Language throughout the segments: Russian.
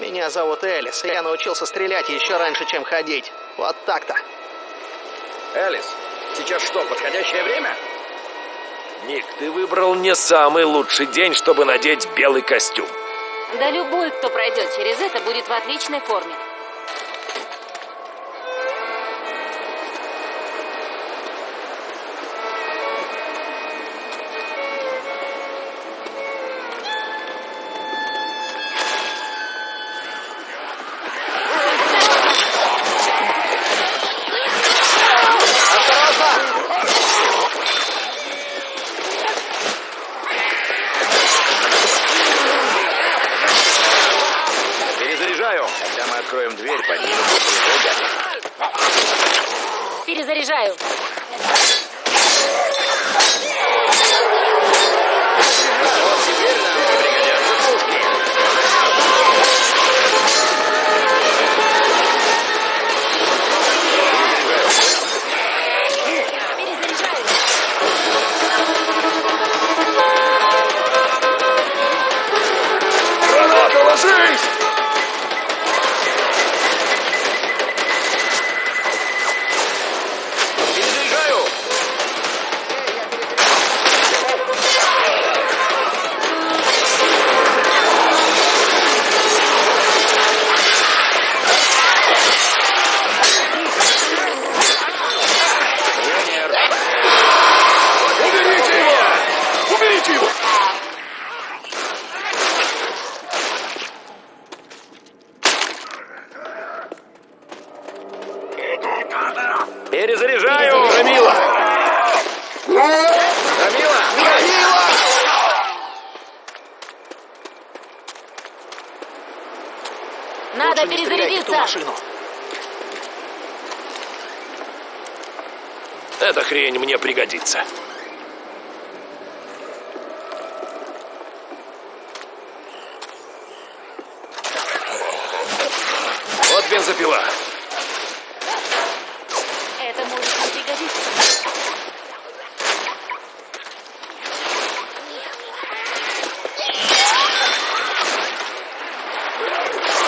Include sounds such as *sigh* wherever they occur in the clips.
Меня зовут Элис, и я научился стрелять еще раньше, чем ходить. Вот так-то. Элис, сейчас что, подходящее время? Ник, ты выбрал не самый лучший день, чтобы надеть белый костюм. Да любой, кто пройдет через это, будет в отличной форме. Хрень мне пригодится. Вот бензопила. Это может не пригодиться.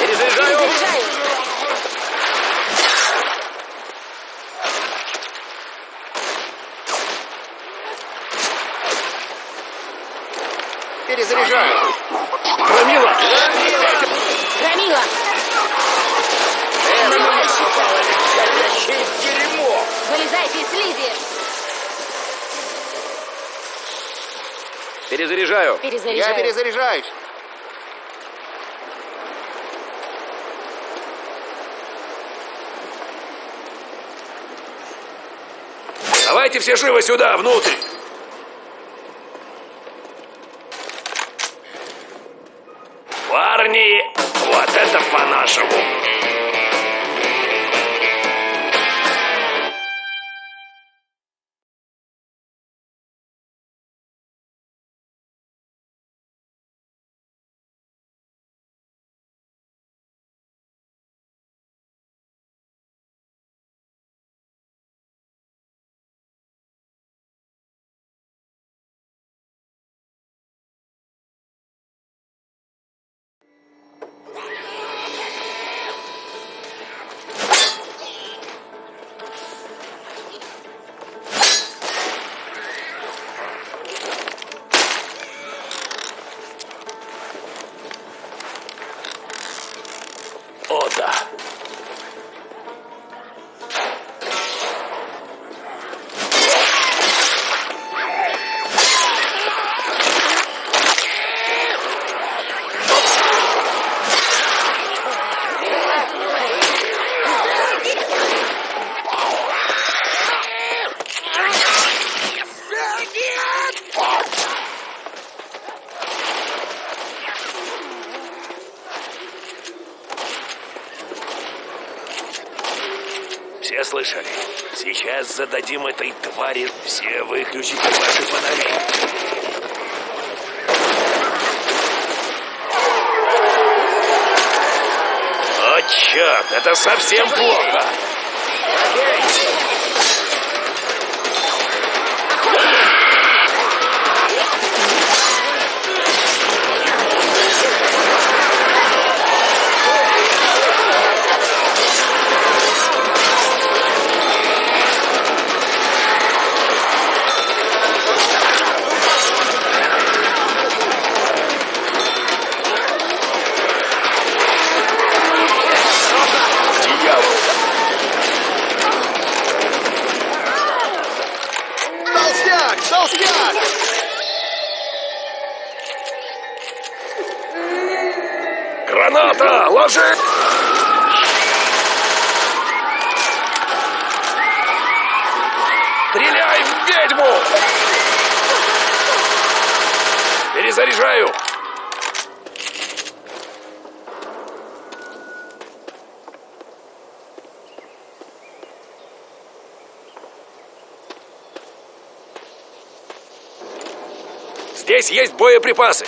Перезаряжаю. Перезаряжаю. Перезаряжаю. Громила! Громила. Горящее дерьмо. Вылезайте из слизи. Перезаряжаю. Я Перезаряжаю. перезаряжаюсь. Давайте все живо сюда, внутрь! Зададим этой твари все выключите ваши фонари. Черт, это совсем плохо. Есть боеприпасы.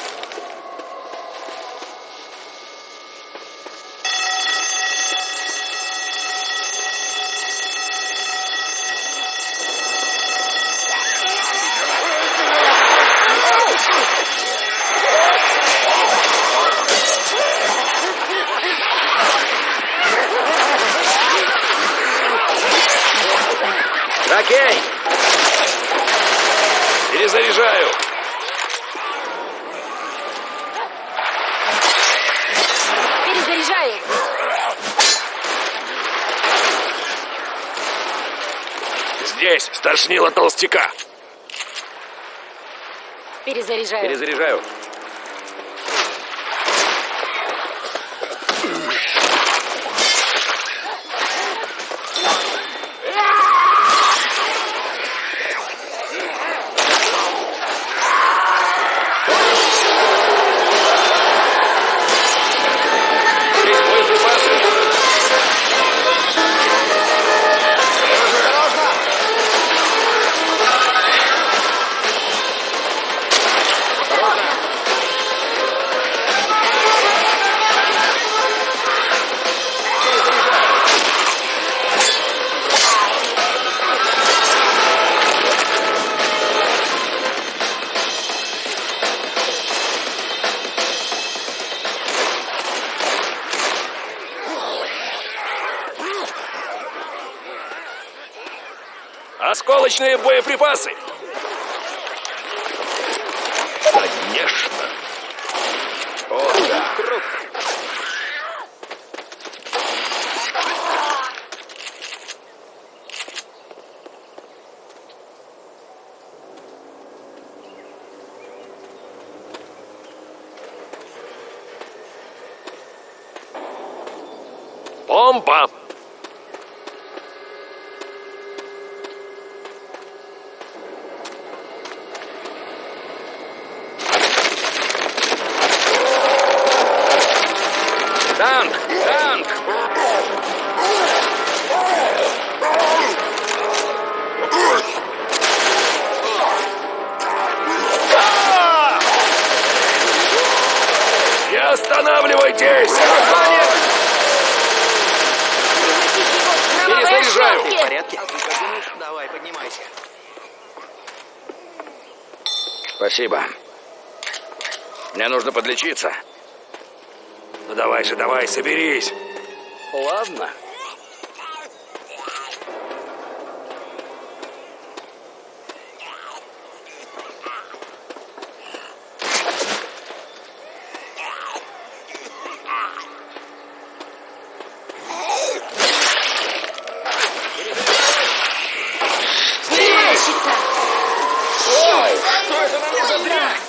Окей. Перезаряжаю. Перезаряжаю. Здесь стошнило толстяка. Перезаряжаю. Перезаряжаю. Осколочные боеприпасы. Конечно. О, да. Бомба. Танк! Танк! Не останавливайтесь! Перезаряжаю. Ты в порядке? Давай, поднимайся. Спасибо. Мне нужно подлечиться. Ну давай же, давай, соберись. Ладно. Стреляющица. Что это на мне за дрянь?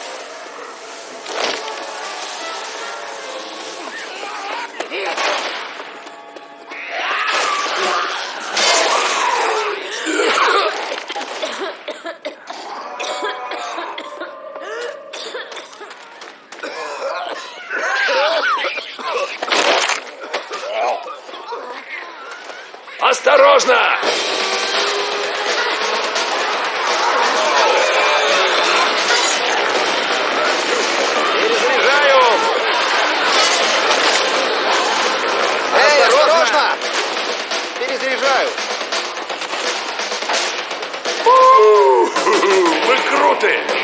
Осторожно! Перезаряжаю! Эй, осторожно! Перезаряжаю. *laughs* Вы круты!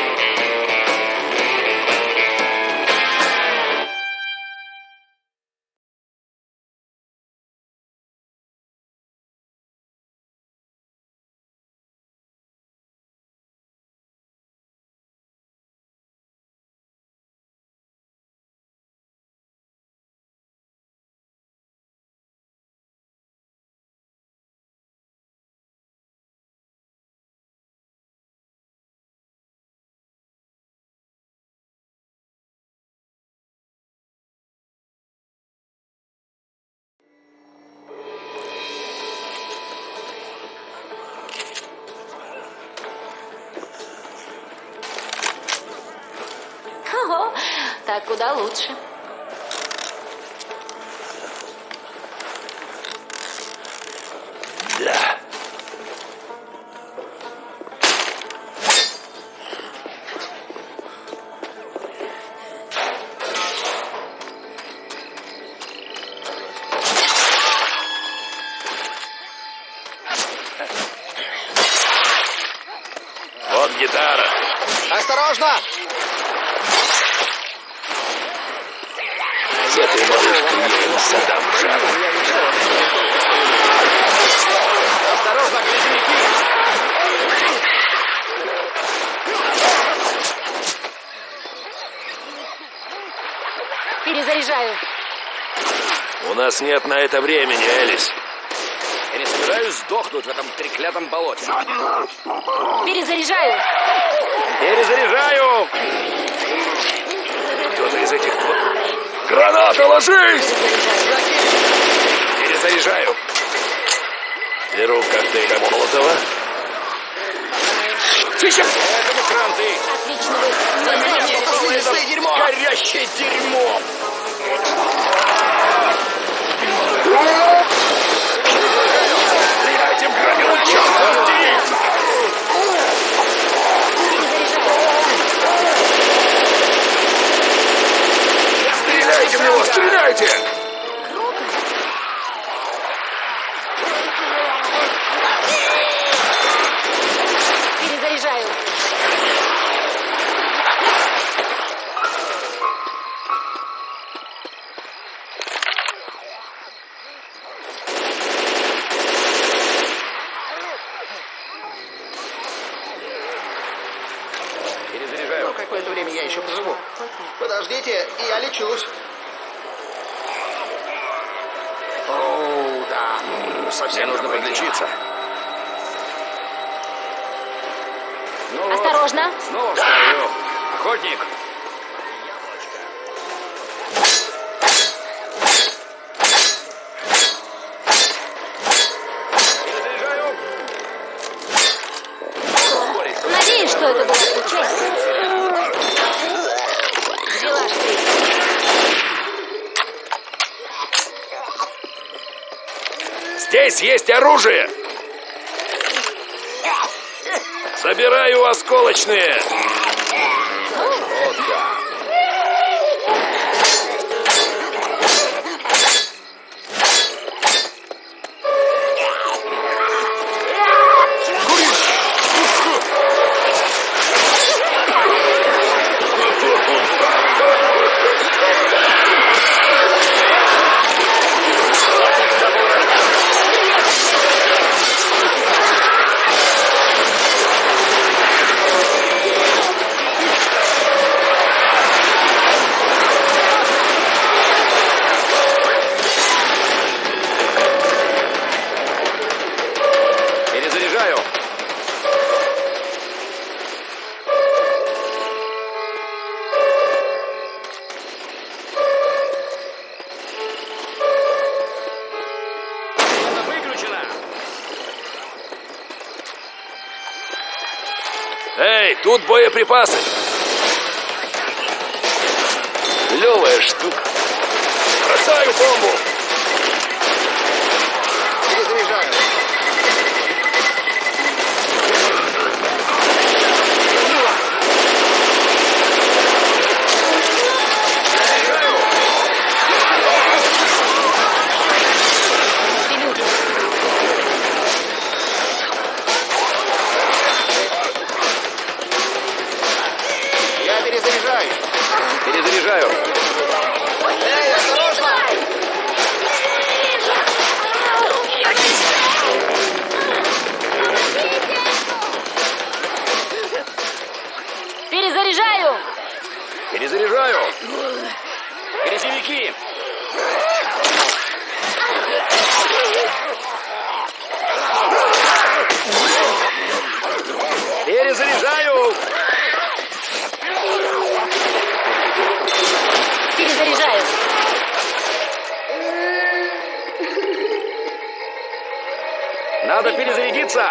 Лучше. Да. Вот гитара. Осторожно! Этой малышкой я им задам жару. Осторожно, грязевики! Перезаряжаю. У нас нет на это времени, Элис. Я не собираюсь сдохнуть в этом треклятом болоте. Перезаряжаю. Перезаряжаю! Граната, ложись! Перезаряжаю. Беру коктейль Молотова. Сейчас! Это не кранты! Отлично вы. Слизное дерьмо! Горящее дерьмо! Стреляйте Стреляйте стреляйте! Перезаряжаю. Перезаряжаю. Ну, какое-то время я еще поживу. Подождите, я лечусь. О, да. Совсем нужно подлечиться. Ну вот, Осторожно. снова встаю. Охотник! Здесь есть оружие! Собираю осколочные! Тут боеприпасы! Перезарядиться.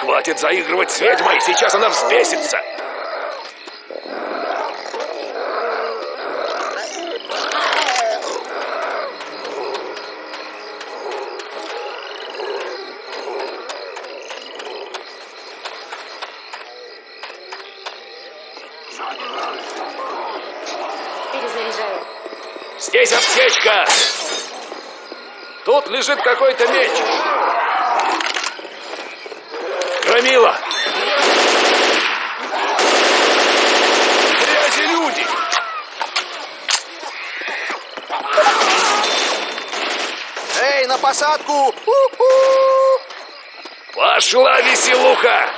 Хватит заигрывать с ведьмой, сейчас она взбесится. Перезаряжаю. Здесь аптечка! Тут лежит какой-то меч. Громила! Грязи люди! Эй, на посадку! У-ху! Пошла веселуха!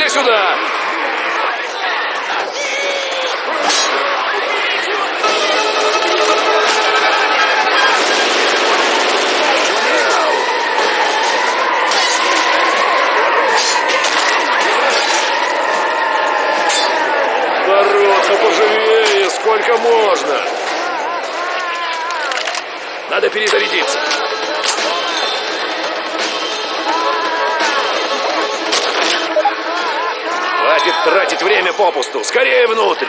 Эй, все попусту. Скорее внутрь.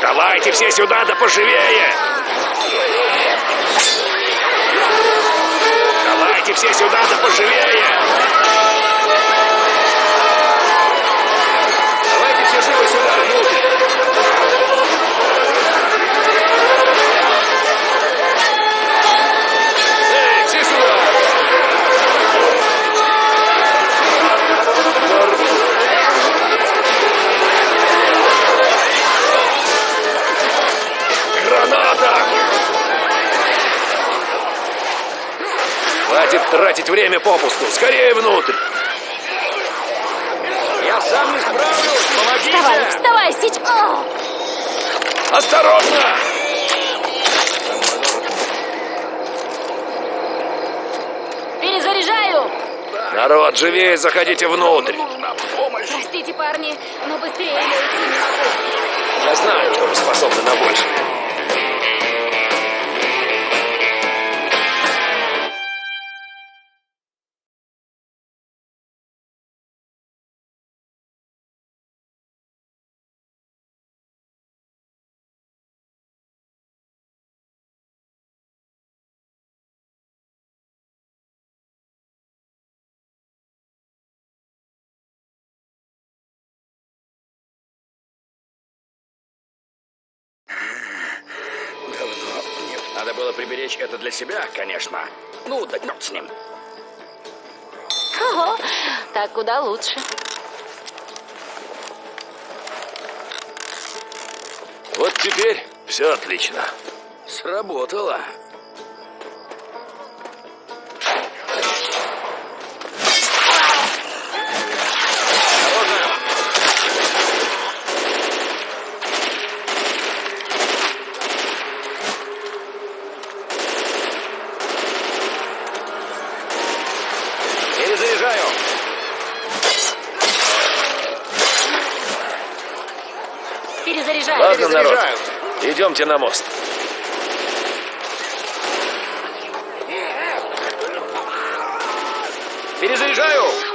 Давайте все сюда, да поживее. Давайте все сюда, да поживее. Хватит тратить время попусту. Скорее внутрь. Я сам не справлюсь. Вставай, Помогите! вставай, сейчас. Осторожно! Перезаряжаю. Народ, живее заходите внутрь. Простите, парни, но быстрее я идти не могу. Я знаю, что вы способны на большее. беречь это для себя, конечно. Ну, да с ним. Ого, так куда лучше. Вот теперь все отлично. Сработало. Ладно, народ, идемте на мост. Перезаряжаю.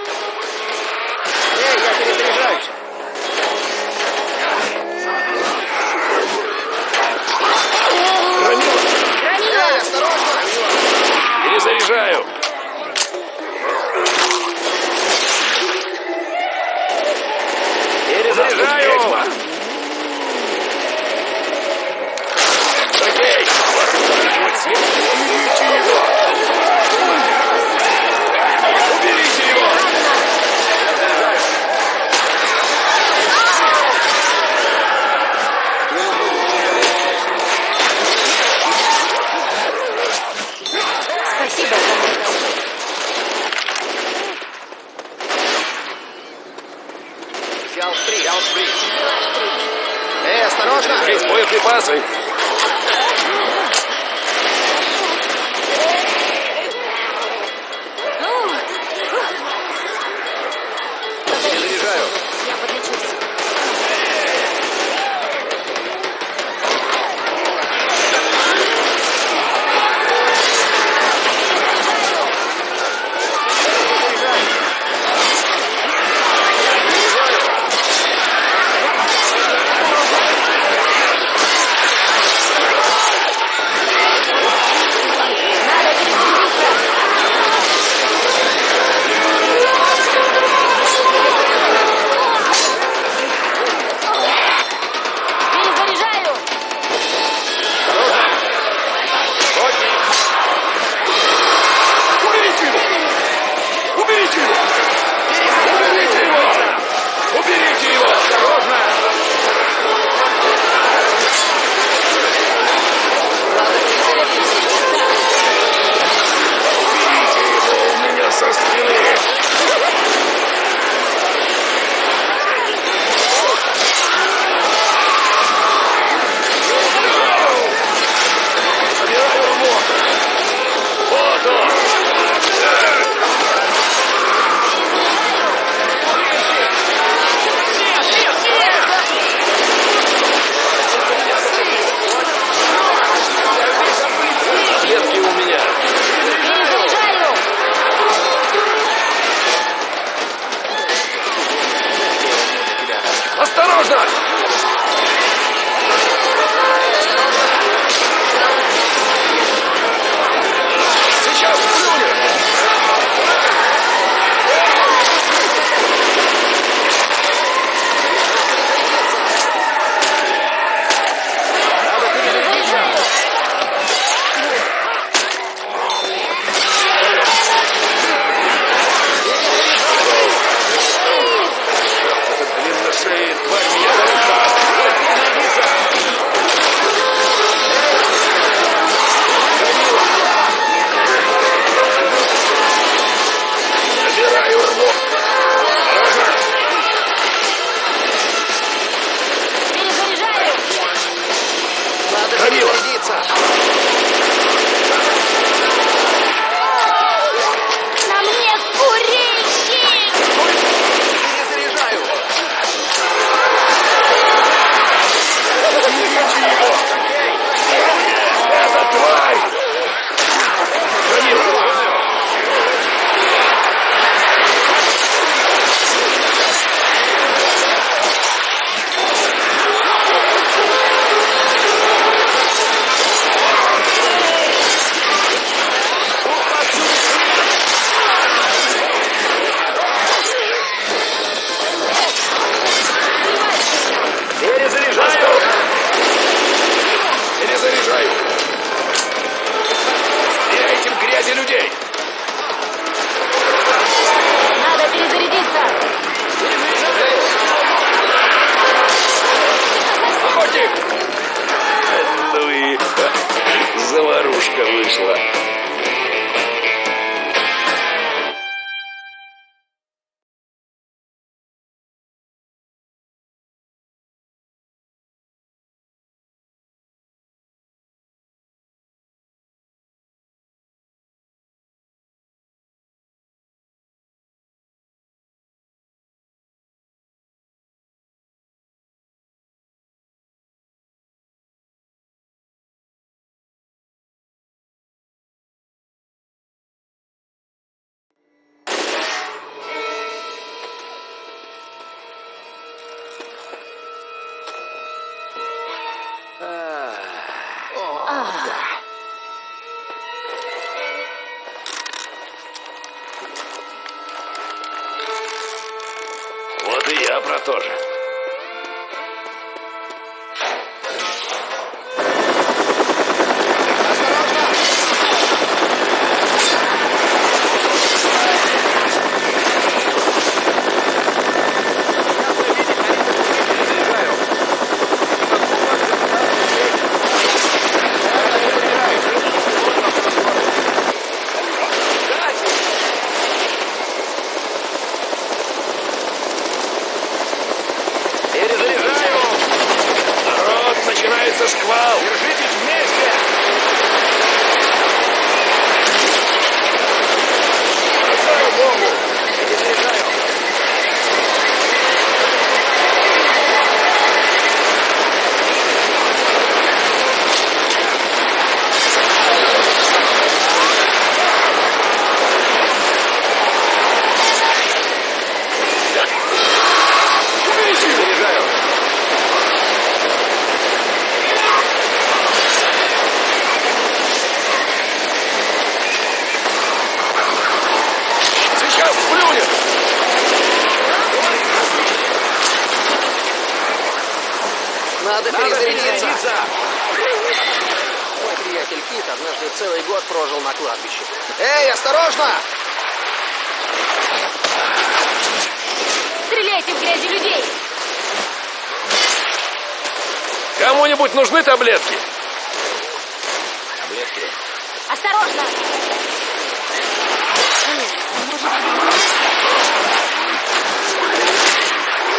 Осторожно!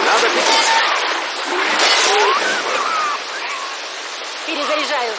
Надо. Перезаряжаю.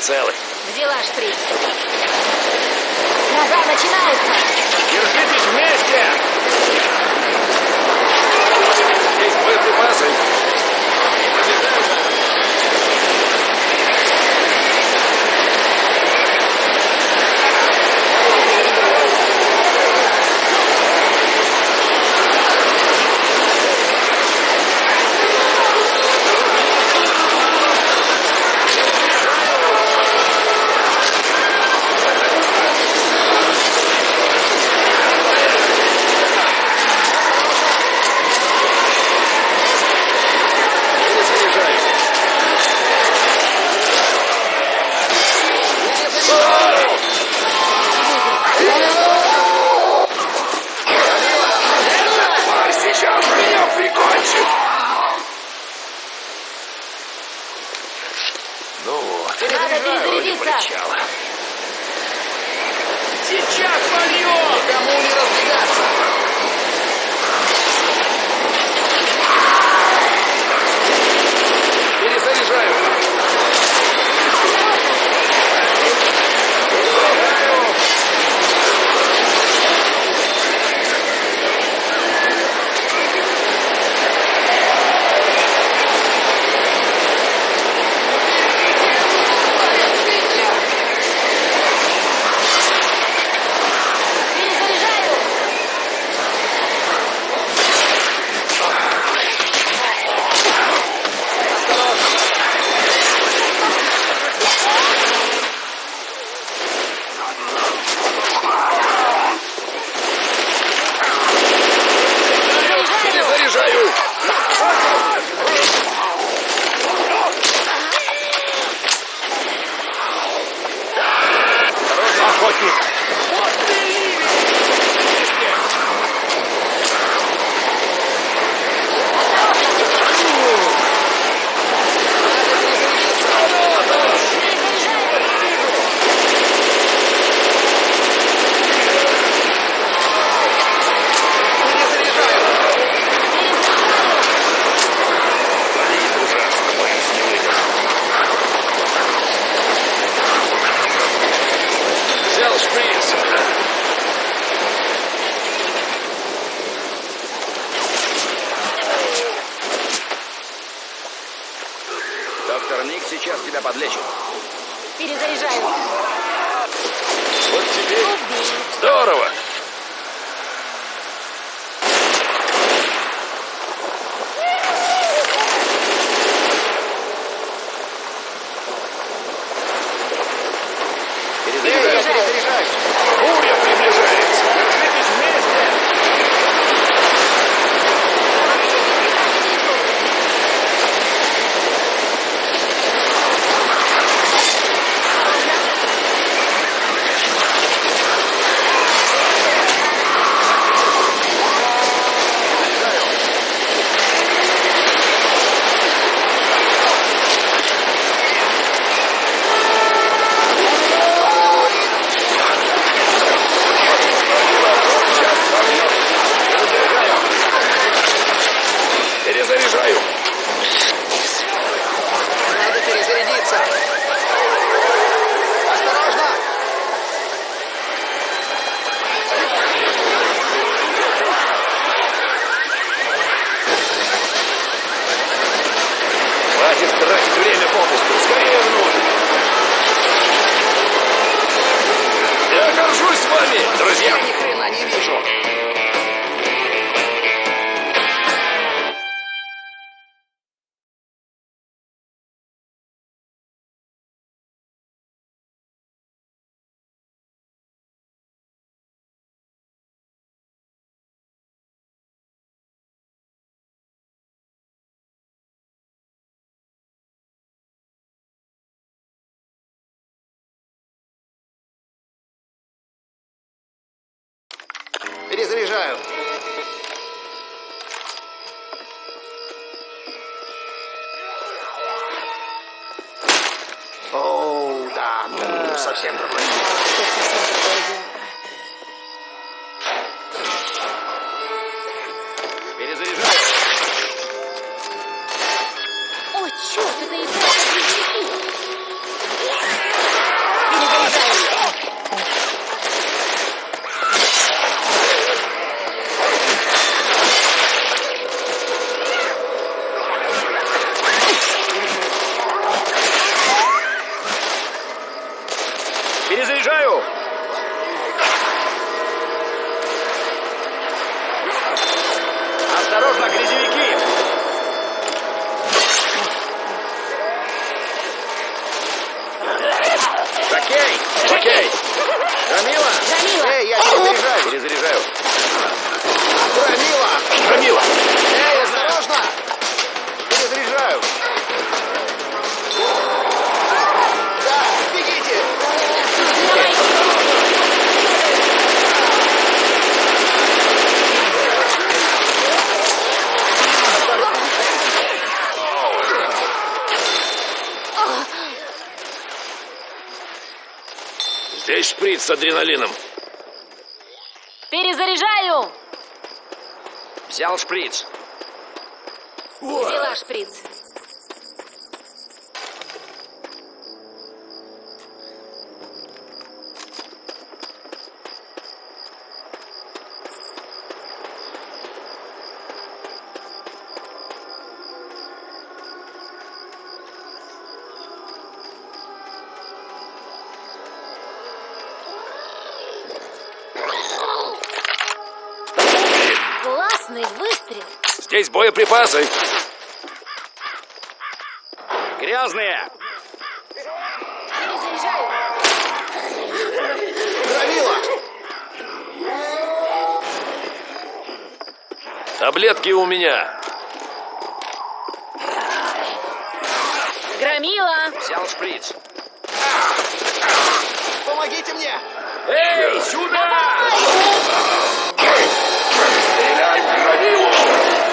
It's early. Перезаряжаю. О, да, ну, совсем другой. Перезаряжай. О, черт, это игра грузовики. Перезаряжаю. Перезаряжаю. Осторожно, грязевики. Окей, окей. Громила? Громила. Эй, я перезаряжаю. Перезаряжаю. Громила! Громила. Эй, осторожно! Перезаряжаю. Да, бегите! Здесь шприц с адреналином. Перезаряжаю. Взял шприц. Взяла шприц. Здесь боеприпасы. Грязные! Травила! Таблетки у меня. Громила! Взял шприц. Помогите мне! Эй, сюда! Давай! Стреляй громилу!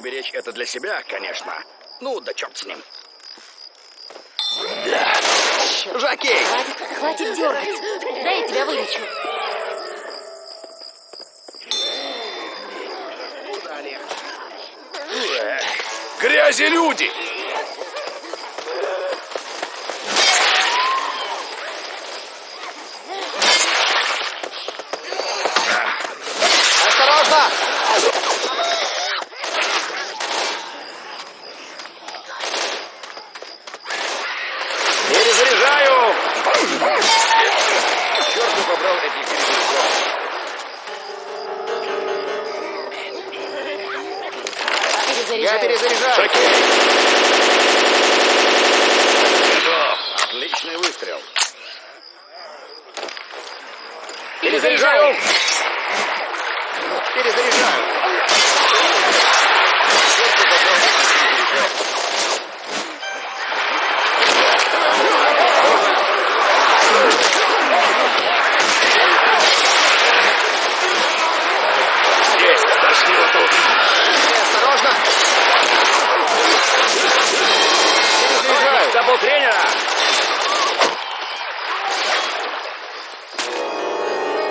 Беречь это для себя, конечно. Ну, да черт с ним. Жакей! Хватит, хватит дергаться. Дай я тебя вылечу. Грязи люди! Осторожно! Перезаряжаю! Черт бы побрал этих перезаряжателей. Я Перезаряжаю. перезаряжаю. Жакей! Готов. Отличный выстрел. Перезаряжаю! Перезаряжаю. Черт бы побрал этих перезаряжателей. Есть! Тошнило тут! Эй, осторожно! Перезаряжаю. Забыл тренера!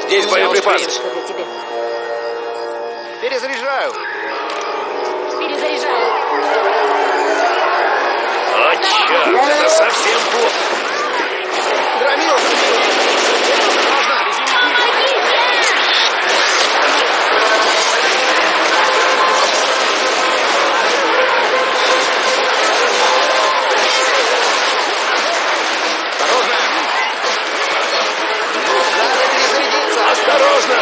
Здесь тебя? Перезаряжаю. Перезаряжаю. О, черт! Это совсем плохо! Громил, громил. Осторожно! Осторожно! Надо перезарядиться! Осторожно!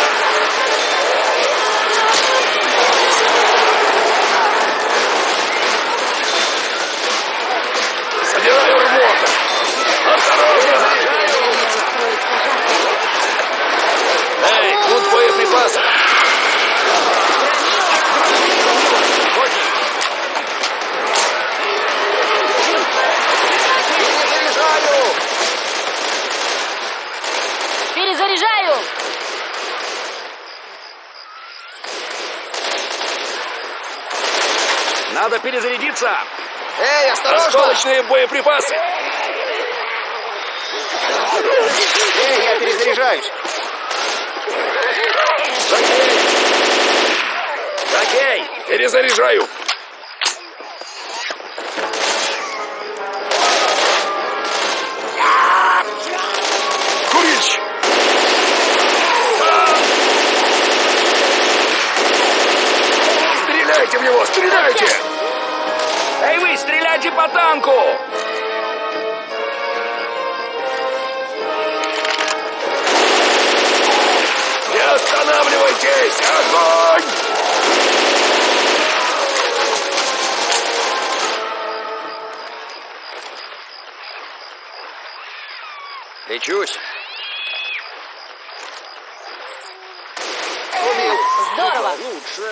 Собираю рвота! Осторожно! Эй, тут боеприпасы! Перезаряжаю! Перезаряжаю. Надо перезарядиться! Эй, осторожно! Осколочные боеприпасы! Эй, я перезаряжаюсь! Окей, перезаряжаю!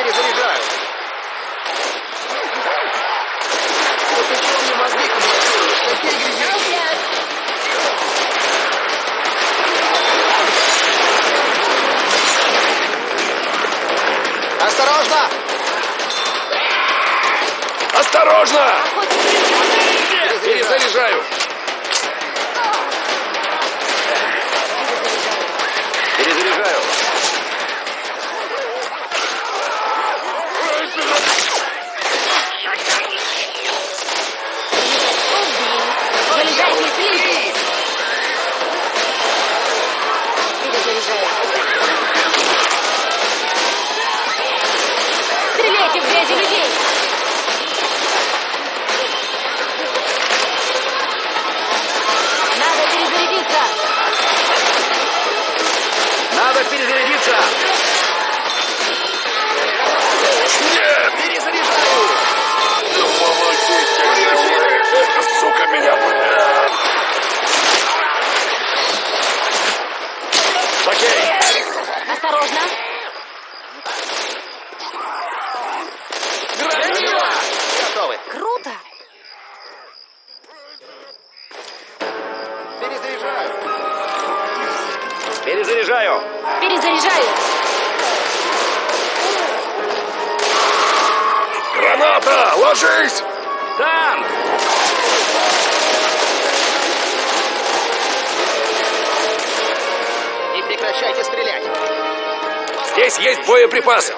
Перезаряжаю! Вот ты чего мне мозги комплектируешь? Какие грязи? Осторожно! Осторожно! Круто! Перезаряжаю. Перезаряжаю. Перезаряжаю! Граната! Ложись! Там! Не прекращайте стрелять. Здесь есть боеприпасы.